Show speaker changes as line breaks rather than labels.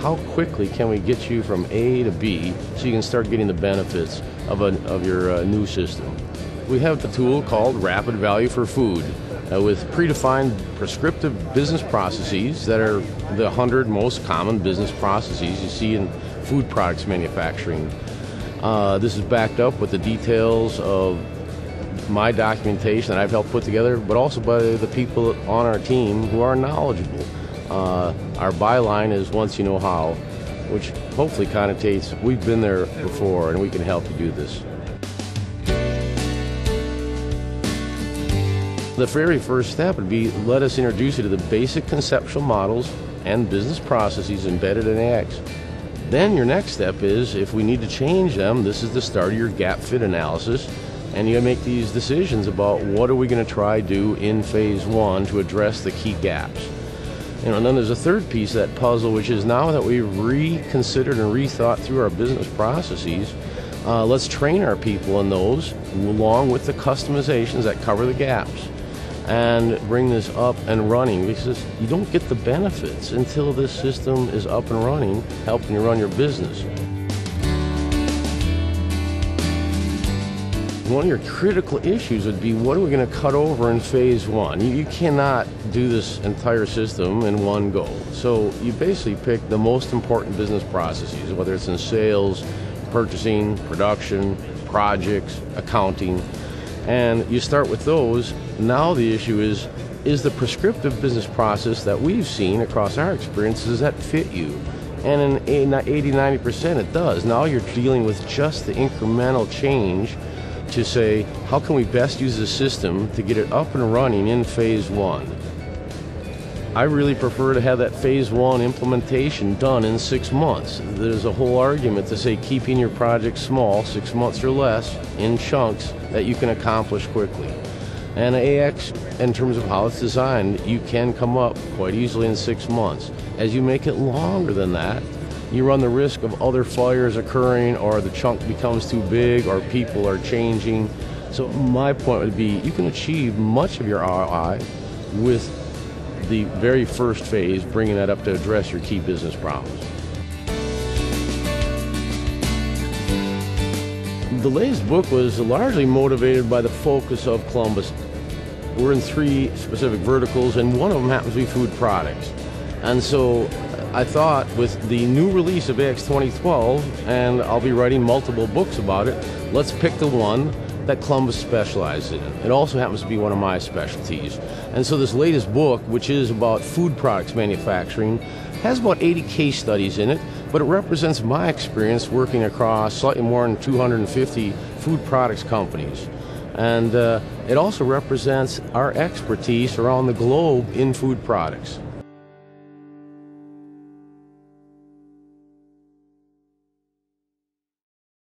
how quickly can we get you from A to B so you can start getting the benefits of, a, of your uh, new system. We have the tool called Rapid Value for Food uh, with predefined prescriptive business processes that are the 100 most common business processes you see in food products manufacturing. Uh, this is backed up with the details of my documentation that I've helped put together, but also by the people on our team who are knowledgeable. Uh, our byline is once you know how, which hopefully connotates we've been there before and we can help you do this. The very first step would be let us introduce you to the basic conceptual models and business processes embedded in AX. Then your next step is if we need to change them, this is the start of your gap fit analysis and you make these decisions about what are we going to try do in phase one to address the key gaps. You know, and then there's a third piece of that puzzle, which is now that we've reconsidered and rethought through our business processes, uh, let's train our people in those along with the customizations that cover the gaps and bring this up and running because you don't get the benefits until this system is up and running, helping you run your business. One of your critical issues would be what are we going to cut over in phase one? You, cannot do this entire system in one go. So you basically pick the most important business processes, whether it's in sales, purchasing, production, projects, accounting, and you start with those. Now the issue is is the prescriptive business process that we've seen across our experience, does that fit you? And in 80 90% it does. Now you're dealing with just the incremental change to say, how can we best use the system to get it up and running in phase one? I really prefer to have that phase one implementation done in six months. There's a whole argument to say keeping your project small, six months or less, in chunks that you can accomplish quickly. And AX, in terms of how it's designed, you can come up quite easily in six months. As you make it longer than that, you run the risk of other fires occurring or the chunk becomes too big or people are changing. So my point would be you can achieve much of your ROI with the very first phase, bringing that up to address your key business problems. The latest book was largely motivated by the focus of Columbus. We're in three specific verticals, and one of them happens to be food products. And so I thought with the new release of AX 2012, and I'll be writing multiple books about it, let's pick the one that Columbus specializes in. It also happens to be one of my specialties. And so this latest book, which is about food products manufacturing, has about 80 case studies in it, but it represents my experience working across slightly more than 250 food products companies. And uh, it also represents our expertise around the globe in food products.